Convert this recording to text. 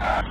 Uh,